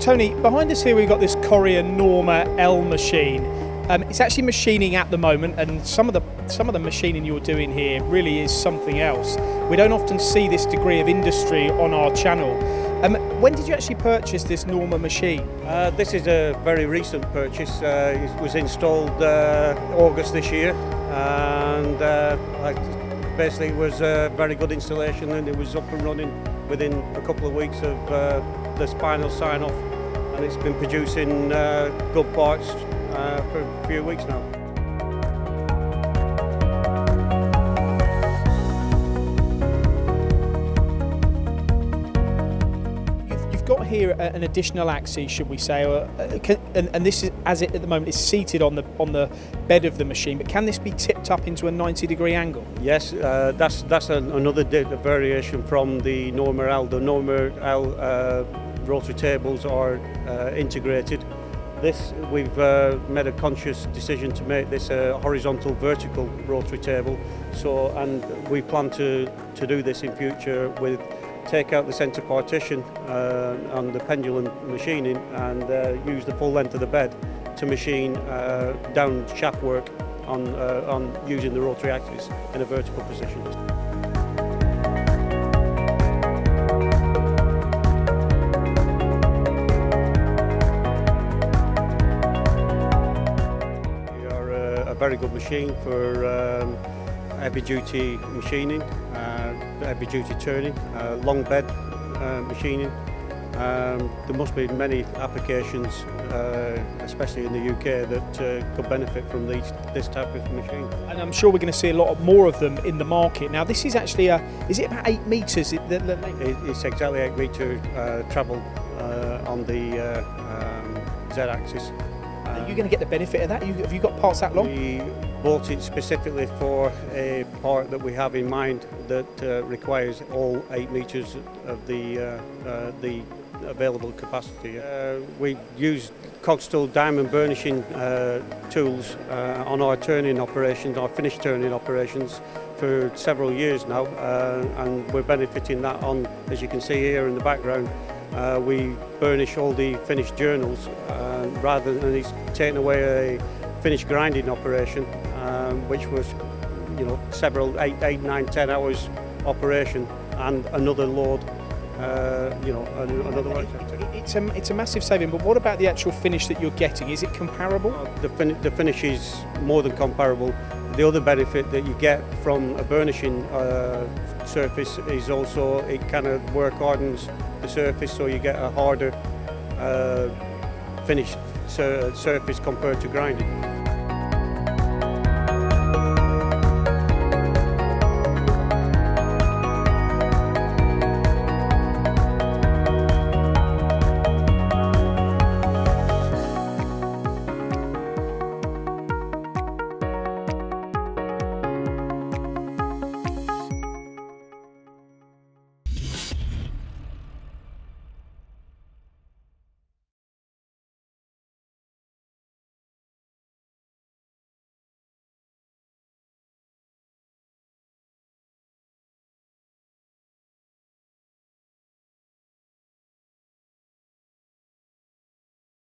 Tony, behind us here we've got this Correa Norma L machine. Um, it's actually machining at the moment, and some of the some of the machining you're doing here really is something else. We don't often see this degree of industry on our channel. Um, when did you actually purchase this Norma machine? Uh, this is a very recent purchase. Uh, it was installed uh, August this year, and uh, basically it was a very good installation, and it was up and running within a couple of weeks of the spinal sign off, and it's been producing uh, good bites uh, for a few weeks now. Here an additional axis, should we say, uh, and, and, this is as it at the moment is seated on the on the bed of the machine. But can this be tipped up into a 90 degree angle? Yes, uh, that's that's another variation from the Norma L. The Norma L uh, rotary tables are uh, integrated. This we've uh, made a conscious decision to make this a horizontal vertical rotary table. So and we plan to to do this in future with take out the centre partition uh, on the pendulum machining and uh, use the full length of the bed to machine uh, down shaft work on, uh, on using the rotary axis in a vertical position. We are a, a very good machine for um, heavy duty machining, uh, heavy duty turning, uh, long bed uh, machining. Um, there must be many applications, uh, especially in the UK, that uh, could benefit from these, this type of machine. And I'm sure we're going to see a lot more of them in the market. Now, this is actually a, is it about eight metres? It, it's exactly eight metre uh, travel on the um, Z-axis. Are you going to get the benefit of that? have you got parts that long? We it specifically for a part that we have in mind that uh, requires all eight metres of the, uh, uh, the available capacity. Uh, we use Cogsdill diamond burnishing uh, tools uh, on our turning operations, our finished turning operations for several years now and we're benefiting that on, as you can see here in the background, we burnish all the finished journals rather than it's taking away a finished grinding operation, um, which was, you know, several eight, eight, nine, ten hours operation and another load. Uh, you know, another it, it's a it's a massive saving. But what about the actual finish that you're getting? Is it comparable? Uh, the fin the finish is more than comparable. The other benefit that you get from a burnishing uh, surface is also it kind of work hardens the surface so you get a harder uh, finished sur surface compared to grinding.